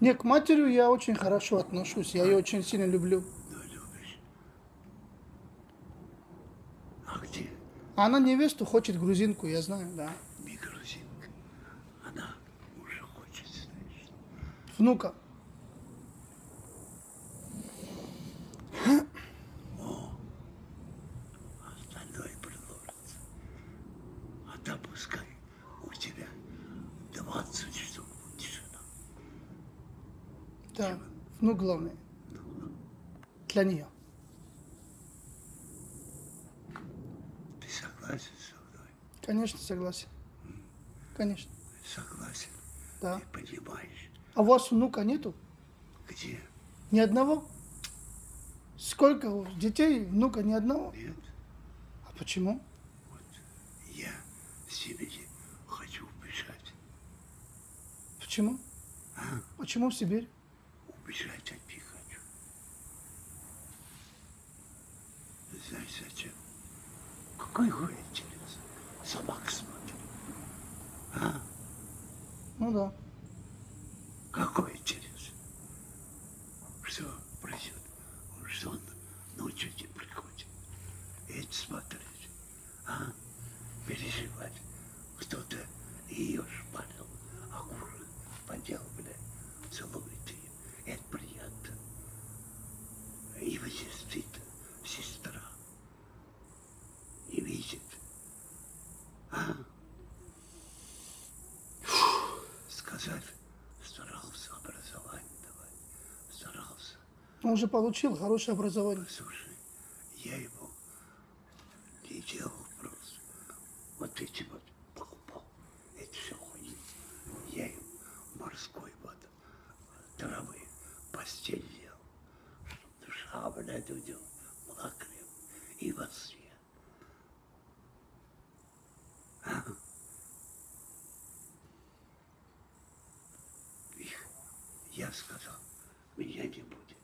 не? Не, к матери я очень хорошо отношусь, я ее очень сильно люблю. Она невесту хочет грузинку, я знаю, да. микрозинка? Она уже хочет, знаешь. Внука. Остальное предложится. А там пускай у тебя 20 штук будет тишина. Да, главный. Для нее. Ты согласен со мной? Конечно, согласен. Конечно, Согласен. да. Ты понимаешь, А у вас внука нету? где? Ни одного? Сколько детей, внука ни одного? Нет. А почему? Вот я себе хочу убежать. Почему? А? Почему в Сибирь? Убежать от них хочу. Знаешь зачем? Какой хуй интерес? Собак смотрит. А? Ну да. Какой интерес? Что пройдет? Что он ночью не приходит? Это смотреть. А? Переживать. Кто-то ее шпарил, а кура подел, бля, целует ее. Это приятно. И стыд сестра. И видит. А? Сказать, старался образование давать. Старался. Он уже получил хорошее образование. Слушай, я его не делал просто. Вот эти вот покупал. Это все хуйня. Я им морской вот травы, постель делал. Душа, блядь, у него была крепкая. И во сне. А? Их, я сказал, меня не будет.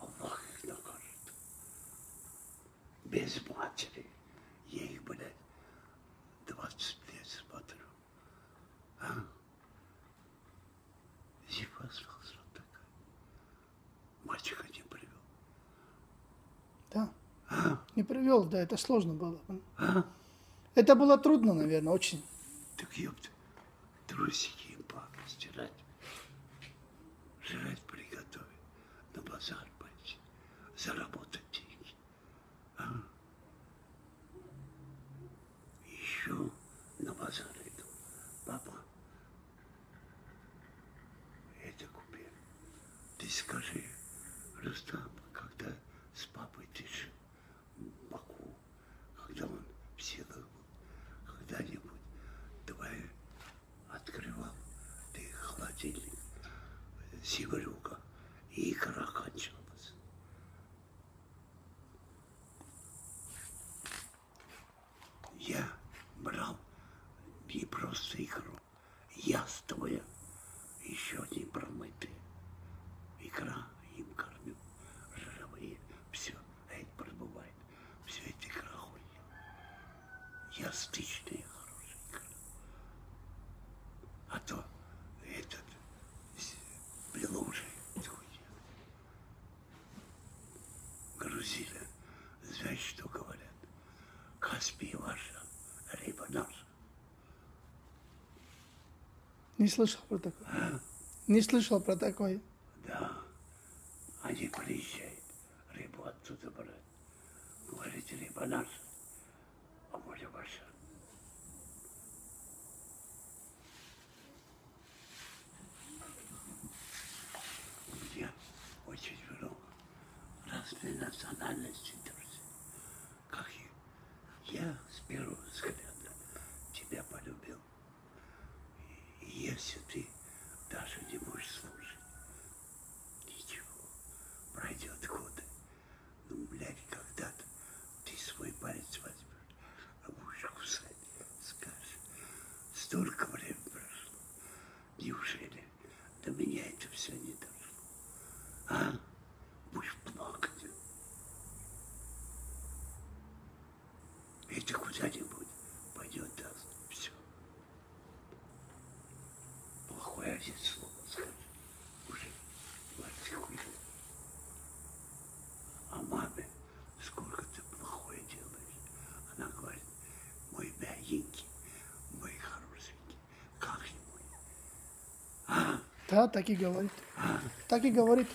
Аллах их накажет. Без матери. Их, блядь, 20 лет смотрю. А? Зифа осталась вот такая. Мальчика не привел. Да. А? Не привел, да, это сложно было. А? Это было трудно, наверное, очень. Так ёпта, трусики им папа стирать. Жрать приготовить, на базар пойти, заработать деньги. А? Еще на базар иду. Папа, это купи. Ты скажи, Рустам, когда с папой ты жил в Баку, когда он в силах был, когда-нибудь давай открывал ты холодильник, сигарюка, и икра кончалась. Я брал не просто икру, яствуя, еще не промытые. Икра им кормю, жировые, все, это пробывает. Все это икра хуйня. Я стычная хорошая икра. А то этот с- белужий хуйня. Грузины, знаешь, что говорят? Каспий ваша, рыба наша. Не слышал про такое. Не слышал про такое. Да, они приезжают рыбу оттуда брать. Говорите, рыба наша, это куда-нибудь пойдет даст. Все. Плохое отец слово скажет. Уже мальчик уйдет. А маме, сколько ты плохое делаешь? Она говорит, мой мягенький, мой хорошенький, как же мой. А? Да, так и говорит. А? Так и говорит.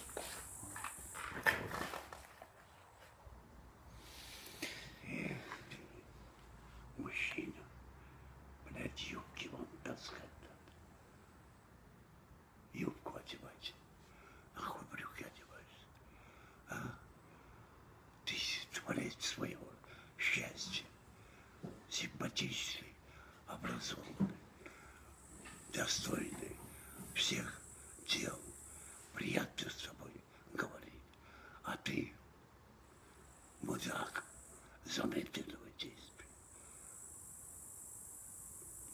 творец своего счастья, симпатичный, образованный, достойный всех дел, приятно с тобой говорить. А ты, мудак, замедленного действия.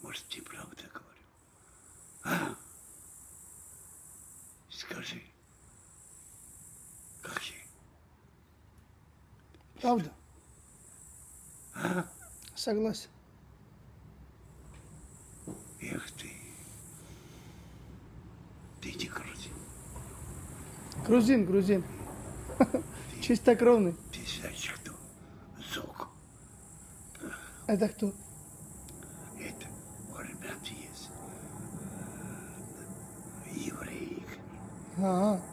Может, и правда говорит. Согласен. Эх ты. Ты не грузин. Грузин, грузин. Ты, Чистокровный. Ты кто? Зок. Это кто? Это ребята есть. Евреи. Ага. -а.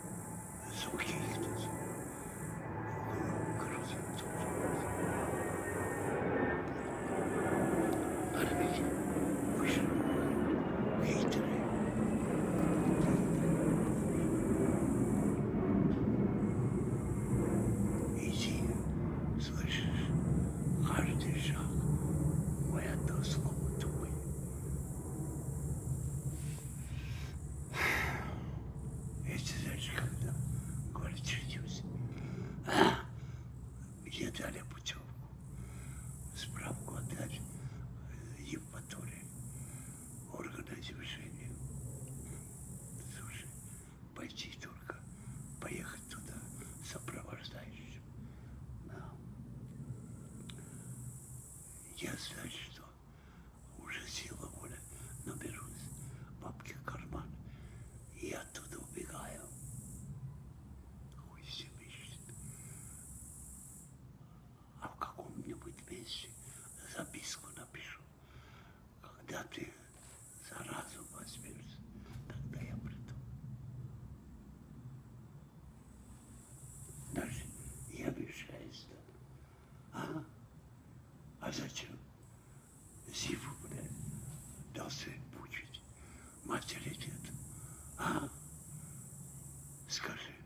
Yes, yes. しかし。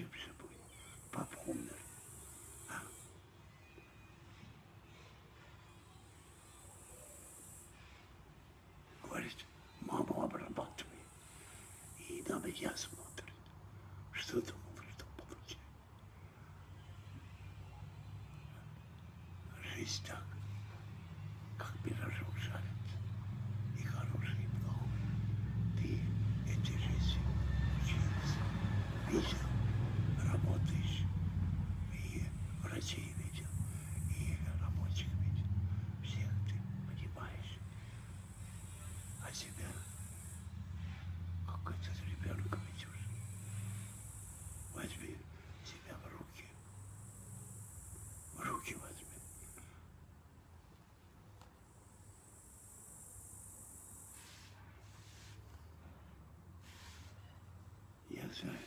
чип собой. Папа умер. А? Говорит, маму обрабатывай. И на меня смотрит. Что там что получает. Жизнь так, как пирожок жарит. Thank you. Сказали,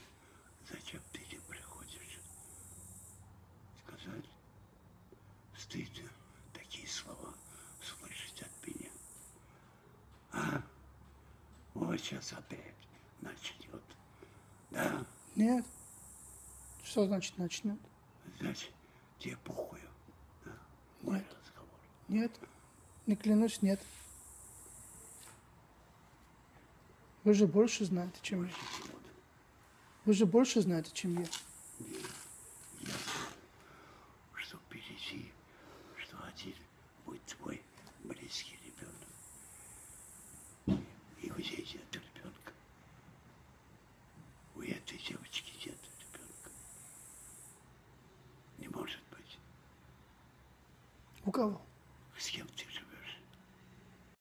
зачем ты не приходишь? Сказали, стыдно такие слова слышать от меня. А? Вот сейчас опять начнет. Да? Нет. Что значит начнет? Значит, тебе похую. Да? Мой Нет. разговор. Нет. Не клянусь, нет. Вы же больше знаете, чем я. Вы же больше знаете, чем я. что впереди, что один